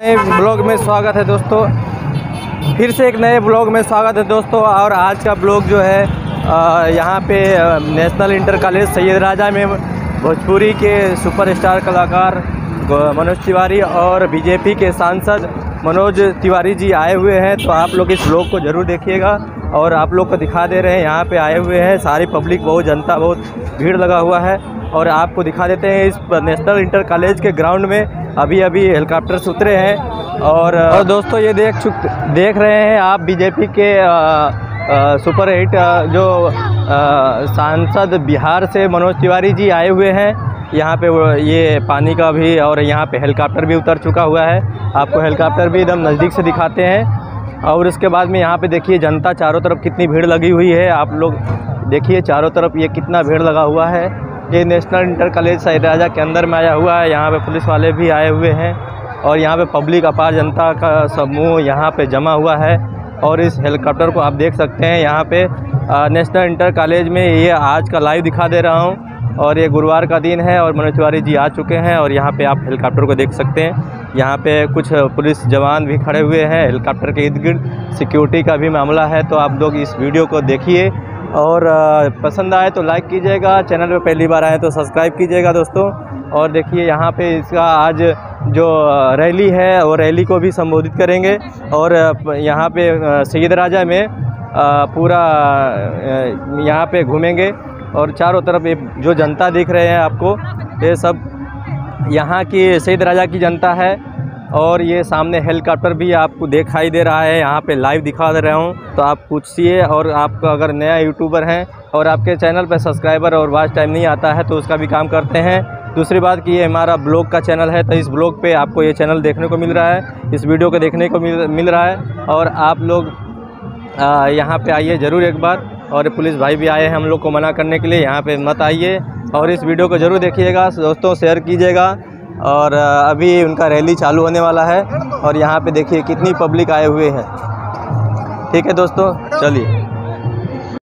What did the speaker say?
नए ब्लॉग में स्वागत है दोस्तों। फिर से एक नए ब्लॉग में स्वागत है दोस्तों और आज का ब्लॉग जो है यहाँ पे national inter college Syed Raja में भोजपुरी के सुपरस्टार कलाकार मनोज तिवारी और बीजेपी के सांसद मनोज तिवारी जी आए हुए हैं। तो आप लोग इस ब्लॉग को ज़रूर देखिएगा। और आप लोग को दिखा दे रहे हैं, यहाँ पे आए हुए हैं, सारी पब्लिक, बहुत जनता, बहुत भीड़ लगा हुआ है। और आपको दिखा देते हैं, इस नेशनल इंटर कॉलेज के ग्राउंड में अभी अभी हेलीकॉप्टर से उतरे हैं। और और दोस्तों, ये देख चुक, देख रहे हैं आप बीजेपी के सुपर हिट जो सांसद बिहार से मनोज तिवारी जी आए हुए हैं। यहाँ पे ये पानी का भी और यहाँ पे हेलीकॉप्टर भी उतर चुका हुआ है। आपको हेलीकॉप्टर भी एकदम नज़दीक से दिखाते हैं। और उसके बाद में यहाँ पे देखिए जनता चारों तरफ़ कितनी भीड़ लगी हुई है। आप लोग देखिए चारों तरफ़ ये कितना भीड़ लगा हुआ है। ये national inter college Syed Raja के अंदर में आया हुआ है। यहाँ पे पुलिस वाले भी आए हुए हैं और यहाँ पे पब्लिक अपार जनता का समूह यहाँ पे जमा हुआ है और इस हेलीकॉप्टर को आप देख सकते हैं। यहाँ पे अ, नेशनल इंटर कॉलेज में ये आज का लाइव दिखा दे रहा हूँ। और ये गुरुवार का दिन है और मनोज तिवारी जी आ चुके हैं और यहाँ पे आप हेलीकॉप्टर को देख सकते हैं। यहाँ पे कुछ पुलिस जवान भी खड़े हुए हैं। हेलीकॉप्टर के इर्द गिर्द सिक्योरिटी का भी मामला है तो आप लोग इस वीडियो को देखिए। और पसंद आए तो लाइक कीजिएगा, चैनल पर पहली बार आए तो सब्सक्राइब कीजिएगा दोस्तों। और देखिए, यहाँ पे इसका आज जो रैली है, वो रैली को भी संबोधित करेंगे। और यहाँ पे सैद राजा में पूरा यहाँ पे घूमेंगे। और चारों तरफ़ ये जो जनता दिख रहे हैं आपको, ये सब यहाँ की सैयद राजा की जनता है और ये सामने हेलीकॉप्टर भी आपको दिखाई दे रहा है, यहाँ पे लाइव दिखा दे रहा हूँ। तो आप पूछिए और आप अगर नया यूट्यूबर हैं और आपके चैनल पर सब्सक्राइबर और वाच टाइम नहीं आता है तो उसका भी काम करते हैं। दूसरी बात कि ये हमारा ब्लॉग का चैनल है तो इस ब्लॉग पे आपको ये चैनल देखने को मिल रहा है, इस वीडियो को देखने को मिल मिल रहा है। और आप लोग यहाँ पे आइए ज़रूर एक बार। और पुलिस भाई भी आए हैं हम लोग को मना करने के लिए। यहाँ पे मत आइए और इस वीडियो को ज़रूर देखिएगा, दोस्तों शेयर कीजिएगा। और अभी उनका रैली चालू होने वाला है और यहाँ पे देखिए कितनी पब्लिक आए हुए हैं। ठीक है, दोस्तों, चलिए।